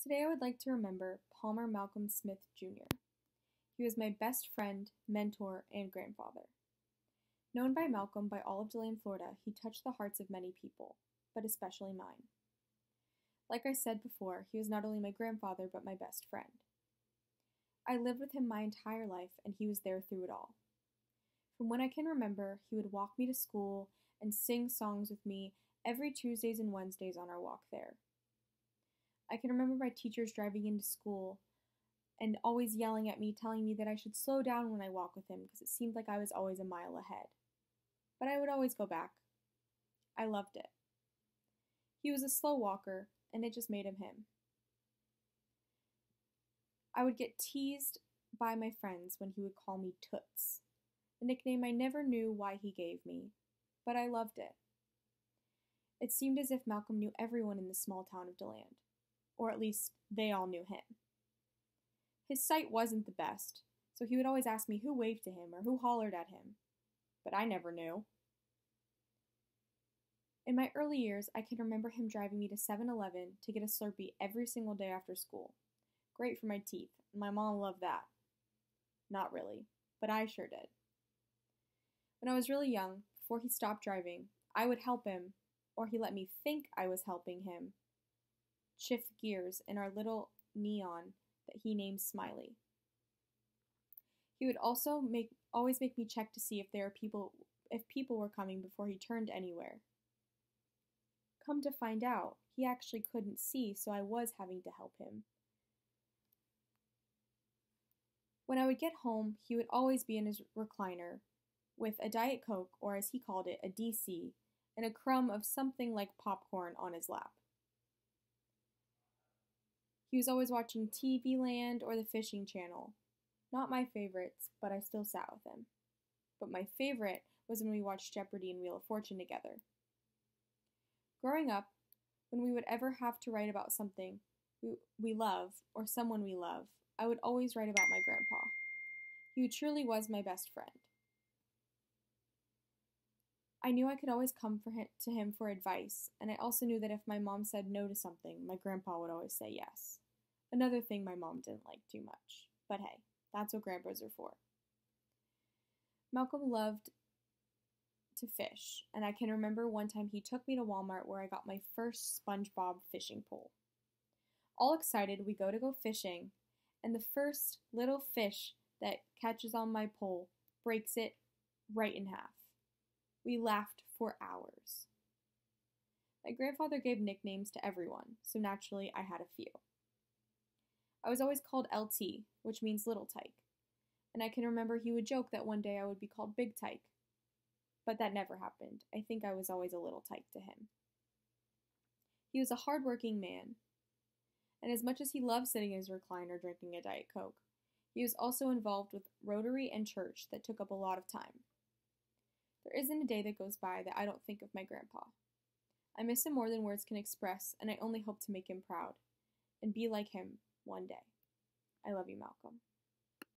Today I would like to remember Palmer Malcolm Smith, Jr. He was my best friend, mentor, and grandfather. Known by Malcolm by all of DeLand, Florida, he touched the hearts of many people, but especially mine. Like I said before, he was not only my grandfather, but my best friend. I lived with him my entire life, and he was there through it all. From when I can remember, he would walk me to school and sing songs with me every Tuesdays and Wednesdays on our walk there. I can remember my teachers driving into school and always yelling at me, telling me that I should slow down when I walk with him because it seemed like I was always a mile ahead. But I would always go back. I loved it. He was a slow walker, and it just made him him. I would get teased by my friends when he would call me Toots, a nickname I never knew why he gave me, but I loved it. It seemed as if Malcolm knew everyone in the small town of DeLand or at least they all knew him. His sight wasn't the best, so he would always ask me who waved to him or who hollered at him, but I never knew. In my early years, I can remember him driving me to 7 Eleven to get a Slurpee every single day after school. Great for my teeth, and my mom loved that. Not really, but I sure did. When I was really young, before he stopped driving, I would help him, or he let me think I was helping him, shift gears in our little neon that he named Smiley. He would also make always make me check to see if there are people if people were coming before he turned anywhere. Come to find out, he actually couldn't see, so I was having to help him. When I would get home, he would always be in his recliner with a Diet Coke, or as he called it, a DC, and a crumb of something like popcorn on his lap. He was always watching TV Land or the Fishing Channel. Not my favorites, but I still sat with him. But my favorite was when we watched Jeopardy and Wheel of Fortune together. Growing up, when we would ever have to write about something we love or someone we love, I would always write about my grandpa. He truly was my best friend. I knew I could always come for him, to him for advice, and I also knew that if my mom said no to something, my grandpa would always say yes. Another thing my mom didn't like too much. But hey, that's what grandpas are for. Malcolm loved to fish, and I can remember one time he took me to Walmart where I got my first SpongeBob fishing pole. All excited, we go to go fishing, and the first little fish that catches on my pole breaks it right in half. We laughed for hours. My grandfather gave nicknames to everyone, so naturally I had a few. I was always called LT, which means little tyke, and I can remember he would joke that one day I would be called big tyke. But that never happened. I think I was always a little tyke to him. He was a hard-working man, and as much as he loved sitting in his recliner drinking a Diet Coke, he was also involved with Rotary and church that took up a lot of time. There isn't a day that goes by that I don't think of my grandpa. I miss him more than words can express, and I only hope to make him proud and be like him one day. I love you, Malcolm.